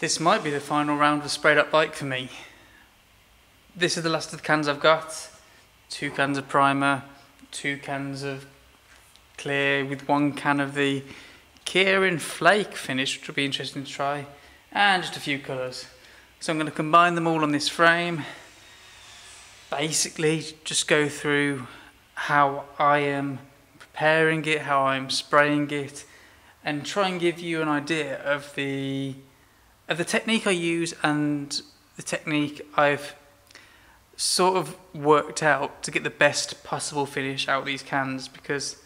This might be the final round of Spray.Bike for me. This is the last of the cans I've got. Two cans of primer, two cans of clear with one can of the Keirin Flake finish, which will be interesting to try, and just a few colours. So I'm going to combine them all on this frame. Basically, just go through how I am preparing it, how I'm spraying it, and try and give you an idea of the the technique I use and the technique I've sort of worked out to get the best possible finish out of these cans because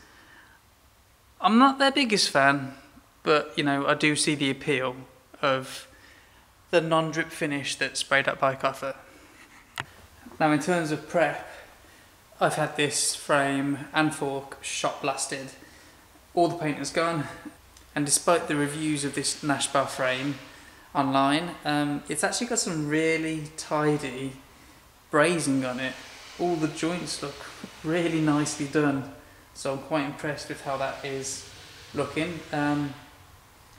I'm not their biggest fan, but you know I do see the appeal of the non-drip finish that Spray.Bike offer. Now in terms of prep, I've had this frame and fork shot blasted. All the paint is gone, and despite the reviews of this Nashbar frame online, um, it's actually got some really tidy brazing on it. All the joints look really nicely done, so I'm quite impressed with how that is looking. Um,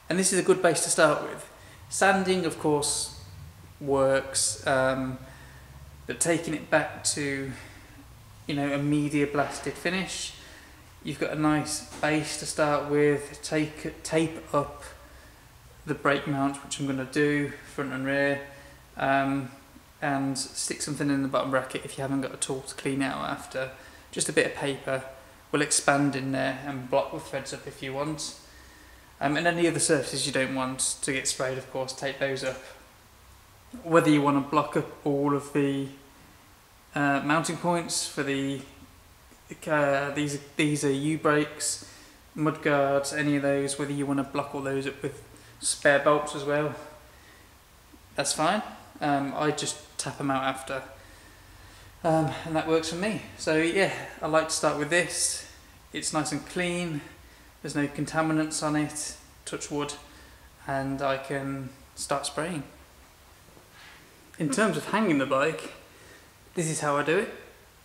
and this is a good base to start with. Sanding, of course, works, um, but taking it back to you know, a media blasted finish. You've got a nice base to start with. Take tape up the brake mount, which I'm going to do front and rear, um, and stick something in the bottom bracket if you haven't got a tool to clean out after. Just a bit of paper will expand in there and block the threads up if you want. Um, and any other surfaces you don't want to get sprayed, of course, take those up. Whether you want to block up all of the uh, mounting points for the uh, these these are U brakes, mud guards, any of those. Whether you want to block all those up with spare bolts as well, that's fine. Um, I just tap them out after, um, and that works for me. So yeah, I like to start with this. It's nice and clean. There's no contaminants on it. Touch wood, and I can start spraying. In terms of hanging the bike, this is how I do it.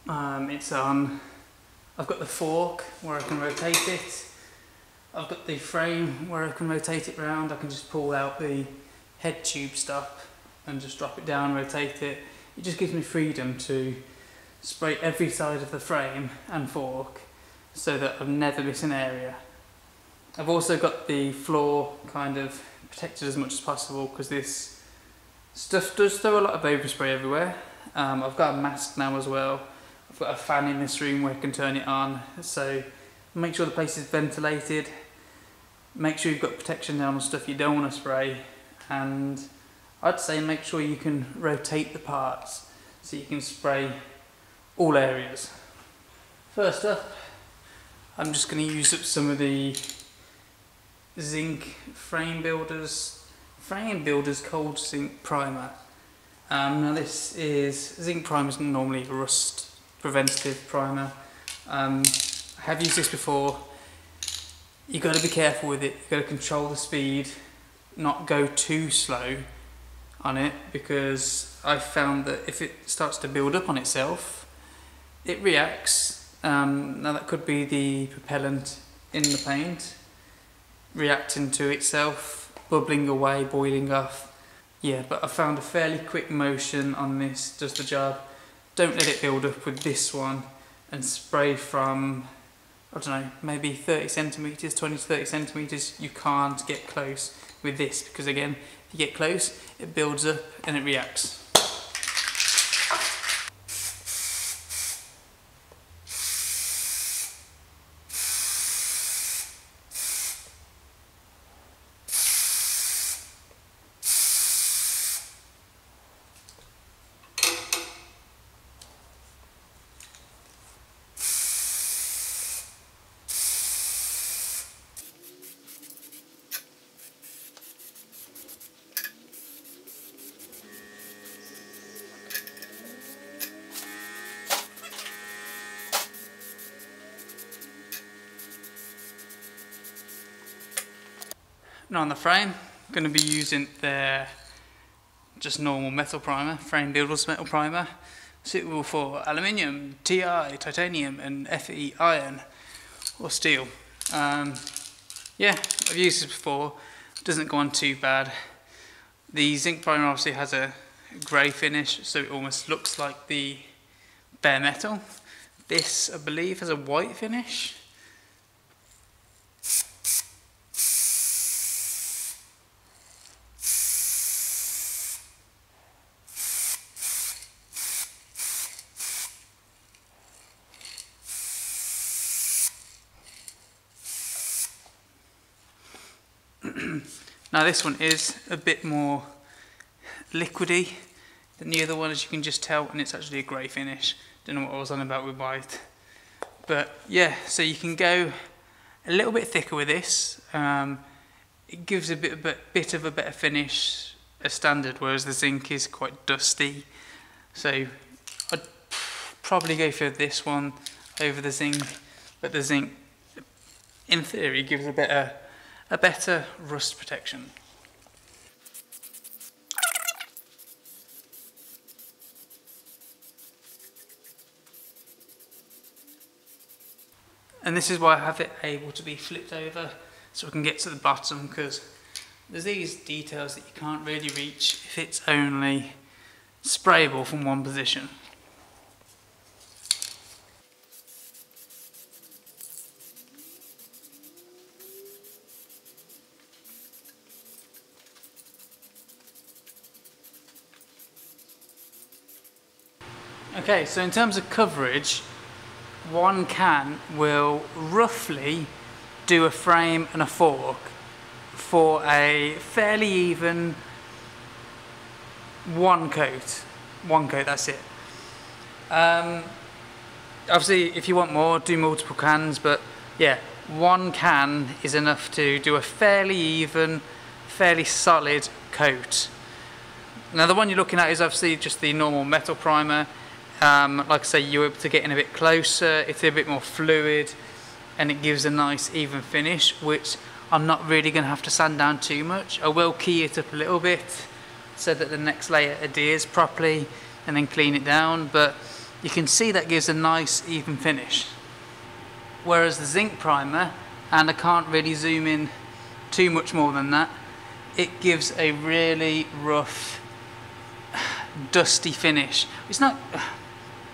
Um, it's on, I've got the fork where I can rotate it. I've got the frame where I can rotate it round. I can just pull out the head tube stuff and just drop it down, rotate it. It just gives me freedom to spray every side of the frame and fork so that I've never miss an area. I've also got the floor kind of protected as much as possible because this stuff does throw a lot of overspray everywhere um, I've got a mask now as well. I've got a fan in this room where I can turn it on. So make sure the place is ventilated. Make sure you've got protection down on stuff you don't want to spray. And I'd say make sure you can rotate the parts so you can spray all areas. First up, I'm just going to use up some of the zinc frame builders, frame builders cold zinc primer. Um, now this is zinc primer is normally a rust preventative primer. Um, I have used this before. You've got to be careful with it. You've got to control the speed, not go too slow on it because I found that if it starts to build up on itself, it reacts. Um, now that could be the propellant in the paint reacting to itself, bubbling away, boiling off yeah, but I found a fairly quick motion on this does the job. Don't let it build up with this one and spray from, I don't know, maybe 30 centimetres, 20 to 30 centimetres. You can't get close with this because again, if you get close, it builds up and it reacts. Now on the frame, I'm going to be using their just normal metal primer, frame builders metal primer, suitable for aluminium, TI, titanium and Fe iron or steel. Um, yeah, I've used this before, doesn't go on too bad. The zinc primer obviously has a grey finish, so it almost looks like the bare metal. This, I believe, has a white finish. Now this one is a bit more liquidy than the other one as you can just tell and it's actually a grey finish. Don't know what I was on about with white. But yeah, so you can go a little bit thicker with this. Um, it gives a bit, bit, bit of a better finish as standard, whereas the zinc is quite dusty. So I'd probably go for this one over the zinc, but the zinc, in theory, gives a better a better rust protection. And this is why I have it able to be flipped over so we can get to the bottom because there's these details that you can't really reach if it's only sprayable from one position. Okay, so in terms of coverage, one can will roughly do a frame and a fork for a fairly even one coat. One coat, that's it. Um, obviously, if you want more, do multiple cans, but yeah, one can is enough to do a fairly even, fairly solid coat. Now the one you're looking at is obviously just the normal metal primer. Um, like I say, you're able to get in a bit closer, it's a bit more fluid, and it gives a nice even finish, which I'm not really going to have to sand down too much. I will key it up a little bit so that the next layer adheres properly and then clean it down, but you can see that gives a nice even finish. Whereas the zinc primer, and I can't really zoom in too much more than that, it gives a really rough, dusty finish. It's not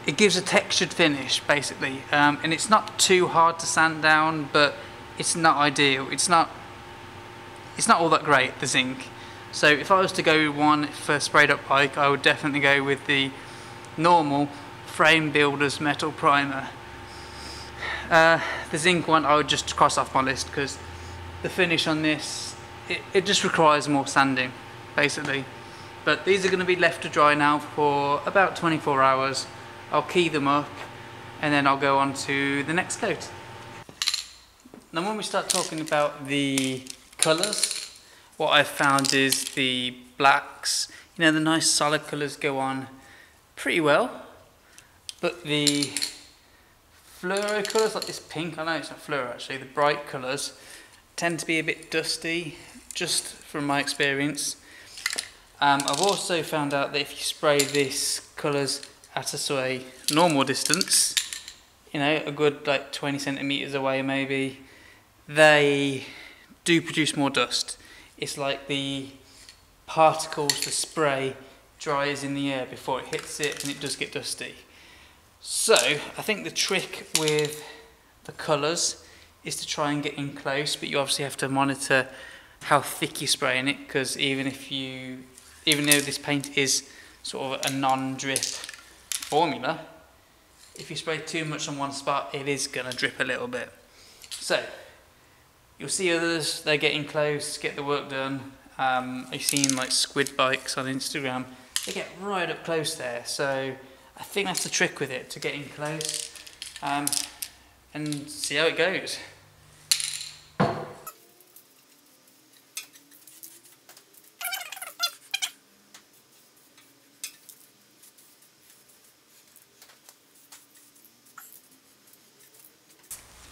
it gives a textured finish basically. Um, and it's not too hard to sand down but it's not ideal. It's not it's not all that great the zinc. So if I was to go one for Spray.Bike I would definitely go with the normal frame builders metal primer. Uh, the zinc one I would just cross off my list because the finish on this it, it just requires more sanding basically. But these are going to be left to dry now for about 24 hours I'll key them up and then I'll go on to the next coat. Now when we start talking about the colours, what I've found is the blacks, you know the nice solid colours go on pretty well, but the fluoro colours like this pink, I know it's not fluoro actually, the bright colours tend to be a bit dusty, just from my experience. Um, I've also found out that if you spray this colours at a of normal distance, you know, a good like 20 centimeters away maybe, they do produce more dust. It's like the particles, the spray dries in the air before it hits it and it does get dusty. So I think the trick with the colours is to try and get in close, but you obviously have to monitor how thick you're spraying it because even if you, even though this paint is sort of a non-drip formula, if you spray too much on one spot, it is going to drip a little bit. So, you'll see others, they're getting close, get the work done. Um, I've seen like squid bikes on Instagram, they get right up close there. So, I think that's the trick with it, to get in close um, and see how it goes.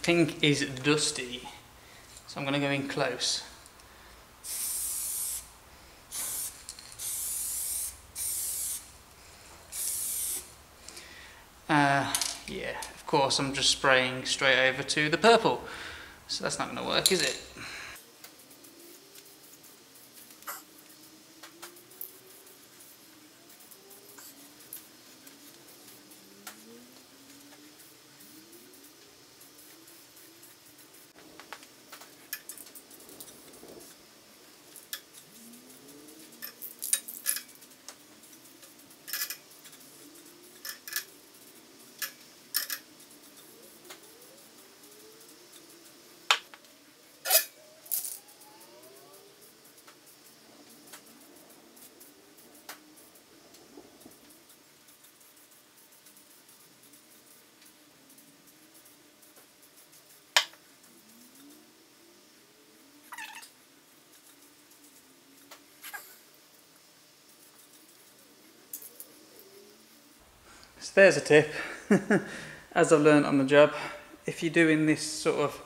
Pink is dusty, so I'm going to go in close. Uh, yeah, of course I'm just spraying straight over to the purple, so that's not going to work, is it? So there's a tip. As I've learned on the job, if you're doing this sort of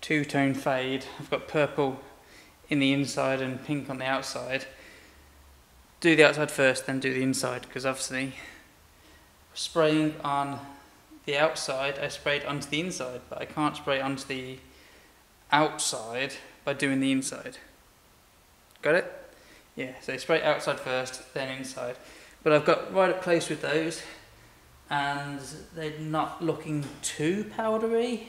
two-tone fade, I've got purple in the inside and pink on the outside. Do the outside first, then do the inside, because obviously spraying on the outside, I sprayed onto the inside, but I can't spray onto the outside by doing the inside. Got it? Yeah, so spray outside first, then inside. But I've got right up close with those, and they're not looking too powdery.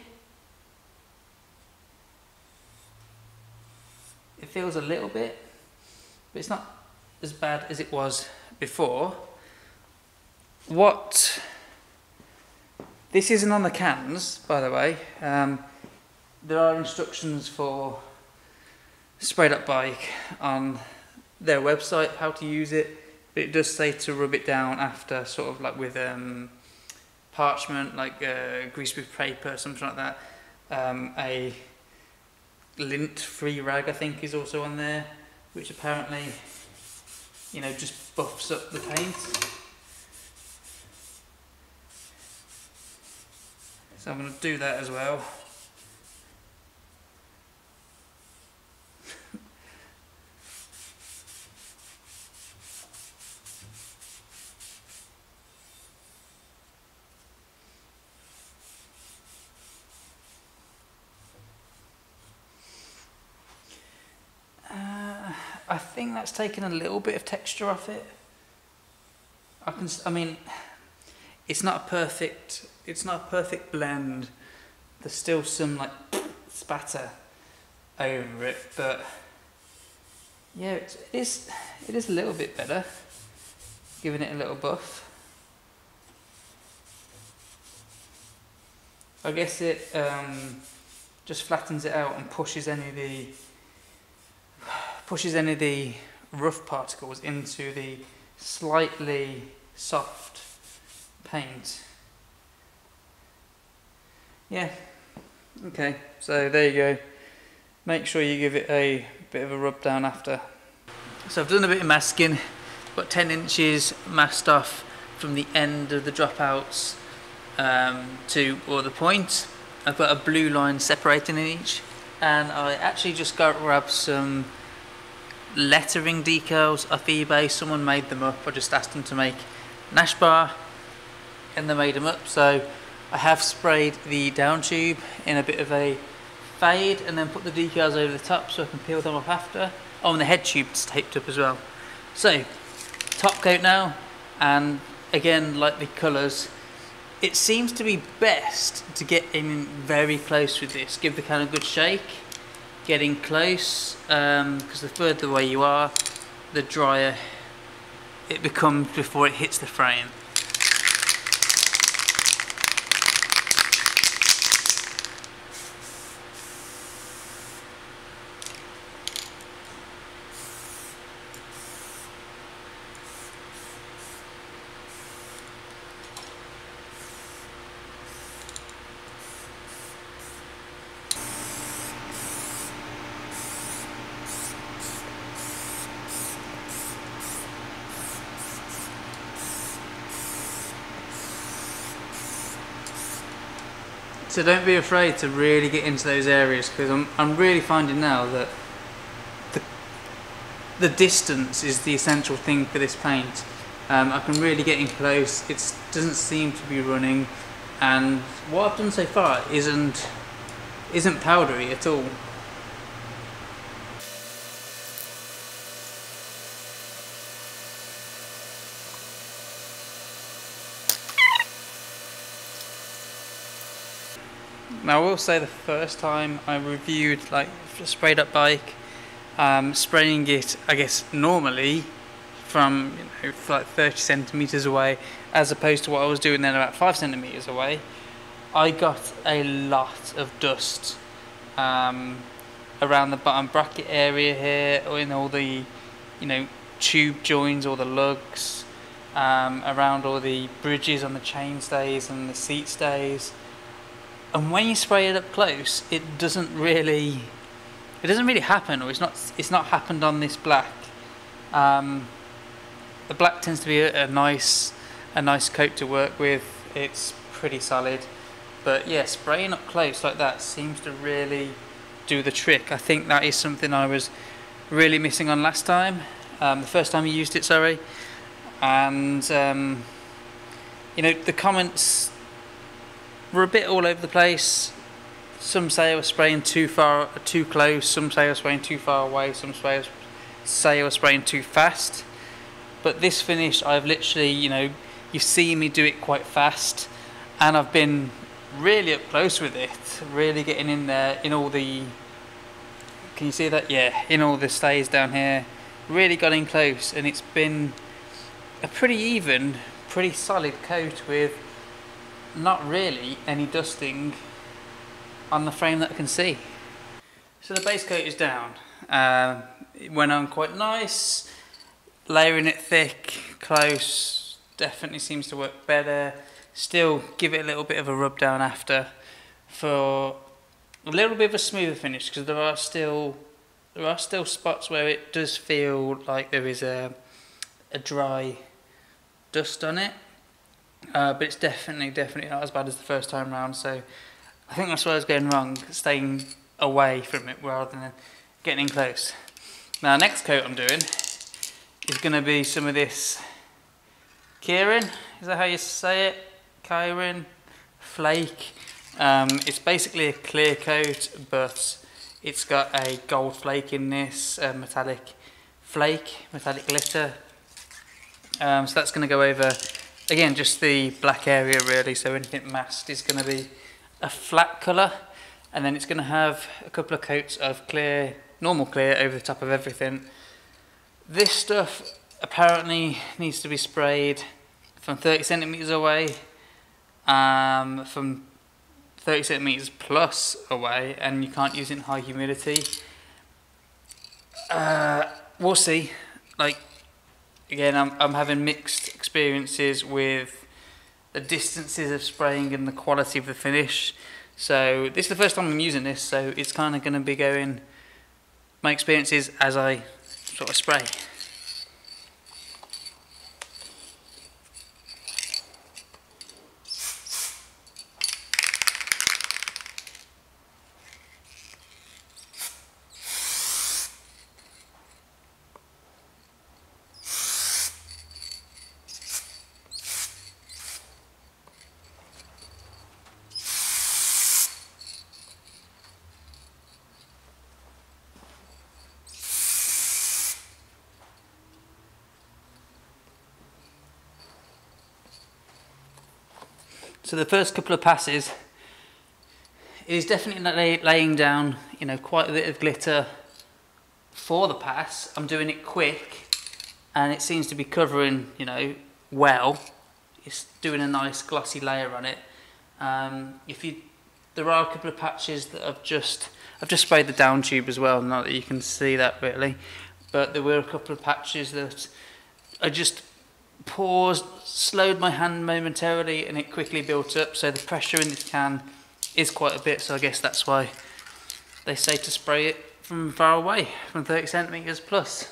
It feels a little bit, but it's not as bad as it was before. What this isn't on the cans, by the way. Um, there are instructions for Spray.Bike on their website how to use it it does say to rub it down after sort of like with um, parchment like uh, grease with paper something like that. Um, a lint free rag I think is also on there which apparently you know just buffs up the paint. So I'm going to do that as well I think that's taken a little bit of texture off it. I can, I mean, it's not a perfect, it's not a perfect blend. There's still some like spatter over it, but yeah, it is, it is a little bit better, giving it a little buff. I guess it um, just flattens it out and pushes any of the pushes any of the rough particles into the slightly soft paint. Yeah, okay, so there you go. Make sure you give it a bit of a rub down after. So I've done a bit of masking, got 10 inches masked off from the end of the dropouts um, to or the point. I've got a blue line separating each and I actually just got grab some lettering decals off eBay. Someone made them up. I just asked them to make Nashbar and they made them up. So I have sprayed the down tube in a bit of a fade and then put the decals over the top so I can peel them off after. Oh, and the head tube's taped up as well. So, top coat now, and again, like the colours, it seems to be best to get in very close with this, give the can a good shake getting close because um, the further away you are the drier it becomes before it hits the frame So don't be afraid to really get into those areas because I'm, I'm really finding now that the, the distance is the essential thing for this paint. Um, I can really get in close, it doesn't seem to be running and what I've done so far isn't, isn't powdery at all. Now I will say the first time I reviewed like a Spray.Bike, um, spraying it I guess normally from you know, like 30 centimeters away as opposed to what I was doing then about 5 centimeters away, I got a lot of dust um, around the bottom bracket area here or in all the you know tube joins or the lugs um, around all the bridges on the chain stays and the seat stays and when you spray it up close it doesn't really it doesn't really happen or it's not it's not happened on this black um, the black tends to be a, a nice a nice coat to work with. It's pretty solid. But yeah, spraying up close like that seems to really do the trick. I think that is something I was really missing on last time. Um, the first time you used it, sorry. And um, you know, the comments were a bit all over the place. Some say I was spraying too far, too close. Some say I was spraying too far away. Some say I was, say I was spraying too fast. But this finish, I've literally, you know, you see me do it quite fast, and I've been really up close with it, really getting in there in all the. Can you see that? Yeah, in all the stays down here, really got in close, and it's been a pretty even, pretty solid coat with not really any dusting on the frame that I can see. So the base coat is down. Um, it went on quite nice. Layering it thick, close, definitely seems to work better. Still give it a little bit of a rub down after for a little bit of a smoother finish because there are still there are still spots where it does feel like there is a a dry dust on it uh, but it's definitely definitely not as bad as the first time round so I think that's what I was getting wrong staying away from it rather than getting in close now next coat I'm doing is going to be some of this Keirin is that how you say it Kyron flake. Um, it's basically a clear coat, but it's got a gold flake in this, metallic flake, metallic glitter. Um, so that's going to go over, again, just the black area really, so anything masked is going to be a flat colour. And then it's going to have a couple of coats of clear, normal clear over the top of everything. This stuff apparently needs to be sprayed from 30 centimetres away um, from 30 centimeters plus away and you can't use it in high humidity. Uh, we'll see. Like, again, I'm, I'm having mixed experiences with the distances of spraying and the quality of the finish. So this is the first time I'm using this, so it's kind of going to be going my experiences as I sort of spray. So the first couple of passes is definitely lay, laying down, you know, quite a bit of glitter for the pass. I'm doing it quick and it seems to be covering, you know, well. It's doing a nice glossy layer on it. Um, if you, there are a couple of patches that I've just, I've just sprayed the down tube as well, not that you can see that really, but there were a couple of patches that are just paused, slowed my hand momentarily and it quickly built up. So the pressure in this can is quite a bit. So I guess that's why they say to spray it from far away, from 30 centimeters plus.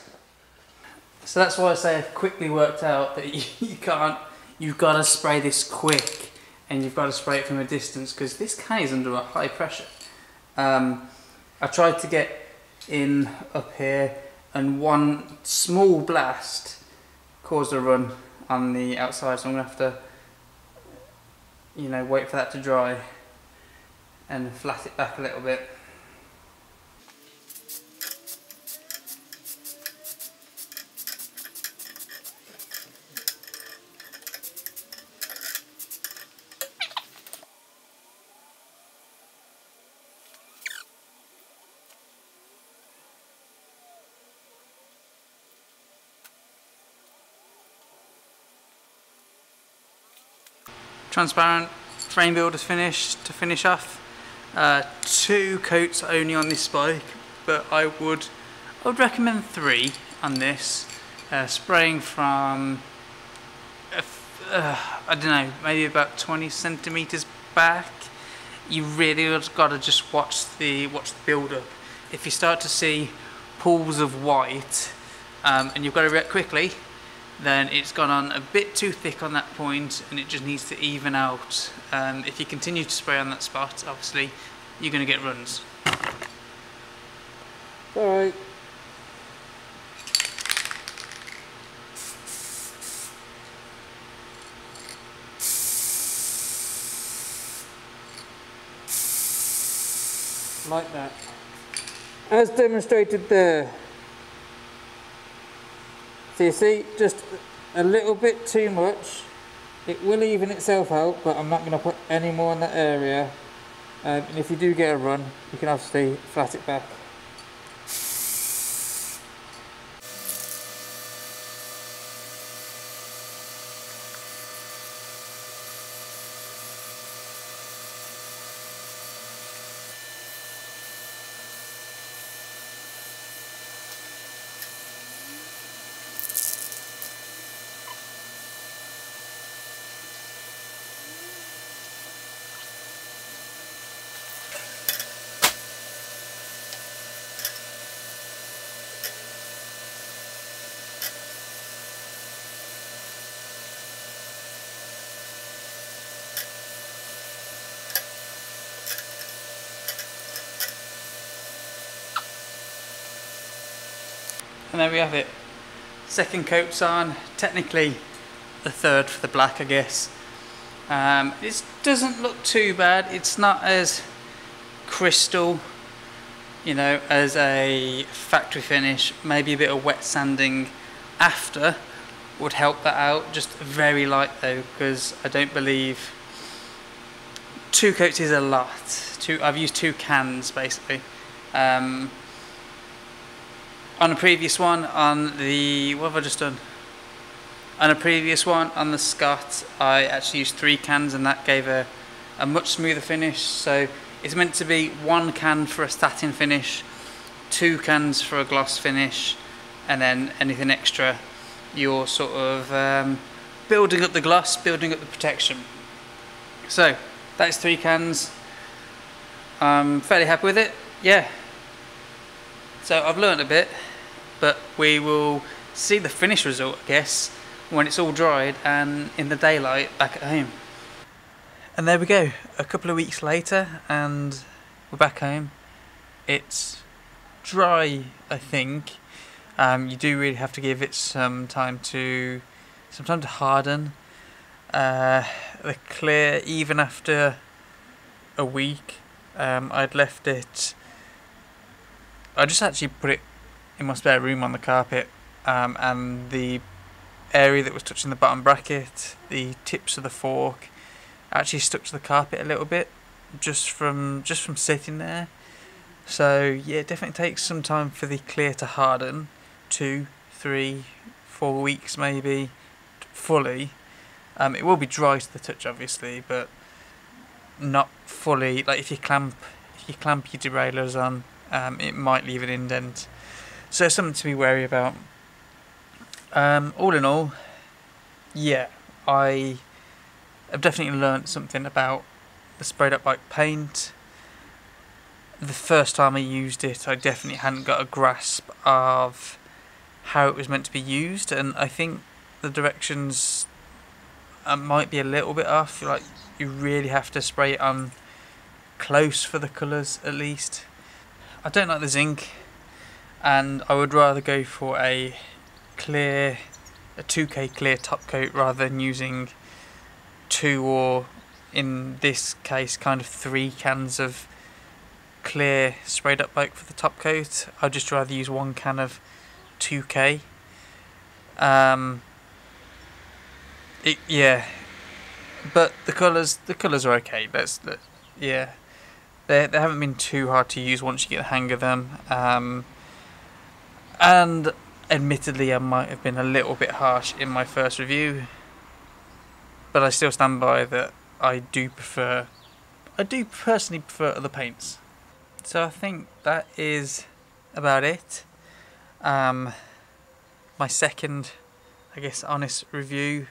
So that's why I say I've quickly worked out that you, can't, you've got to spray this quick and you've got to spray it from a distance because this can is under a high pressure. Um, I tried to get in up here and one small blast caused a run on the outside so I'm going to have to you know wait for that to dry and flat it back a little bit transparent frame builders finish to finish off. Uh, two coats only on this bike, but I would I would recommend three on this. Uh, spraying from uh, uh I don't know, maybe about 20 centimeters back. You really got to just watch the watch the build up. If you start to see pools of white um, and you've got to react quickly, then it's gone on a bit too thick on that point and it just needs to even out. Um, if you continue to spray on that spot, obviously, you're going to get runs. Alright. Like that. As demonstrated there. So you see, just a little bit too much. It will even itself out, but I'm not going to put any more in that area. Um, and if you do get a run, you can obviously flat it back. And there we have it. Second coat's on, technically the third for the black I guess. Um, it doesn't look too bad, it's not as crystal, you know, as a factory finish. Maybe a bit of wet sanding after would help that out, just very light though, because I don't believe two coats is a lot. Two, I've used two cans basically. Um, on a previous one, on the, what have I just done? On a previous one, on the Scott, I actually used three cans and that gave a, a much smoother finish. So it's meant to be one can for a satin finish, two cans for a gloss finish, and then anything extra, you're sort of um, building up the gloss, building up the protection. So that is three cans. I'm fairly happy with it. Yeah, so I've learned a bit, but we will see the finished result, I guess, when it's all dried and in the daylight back at home. And there we go, a couple of weeks later, and we're back home. It's dry, I think. Um, you do really have to give it some time to, some time to harden. Uh, the clear, even after a week, um, I'd left it I just actually put it in my spare room on the carpet, um, and the area that was touching the bottom bracket, the tips of the fork, actually stuck to the carpet a little bit, just from just from sitting there. So yeah, it definitely takes some time for the clear to harden, two, three, four weeks maybe, fully. Um, it will be dry to the touch, obviously, but not fully. Like if you clamp, if you clamp your derailleurs on um, it might leave an indent. So something to be wary about. Um, all in all, yeah, I have definitely learnt something about the Spray.Bike paint. The first time I used it, I definitely hadn't got a grasp of how it was meant to be used, and I think the directions uh, might be a little bit off. Like you really have to spray it on close for the colours at least. I don't like the zinc and I would rather go for a clear, a 2k clear top coat rather than using two or in this case kind of three cans of clear Spray.Bike for the top coat. I'd just rather use one can of 2k. Um, it, yeah, but the colours the colours are okay. Let's let, yeah they, they haven't been too hard to use once you get the hang of them. Um, and admittedly, I might have been a little bit harsh in my first review, but I still stand by that I do prefer, I do personally prefer other paints. So I think that is about it. Um, my second, I guess, honest review.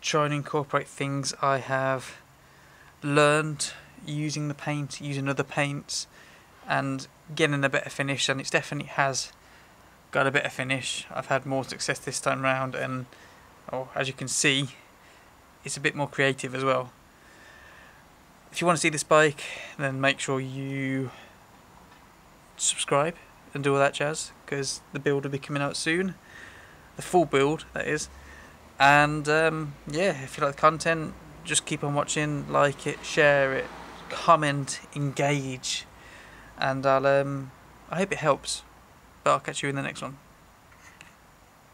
Try and incorporate things I have learned using the paint, using other paints, and getting a better finish. And it definitely has got a better finish. I've had more success this time round, and oh, as you can see, it's a bit more creative as well. If you want to see this bike, then make sure you subscribe and do all that jazz because the build will be coming out soon. The full build, that is. And um, yeah, if you like the content, just keep on watching, like it, share it, comment, engage, and I'll um, I hope it helps. But I'll catch you in the next one.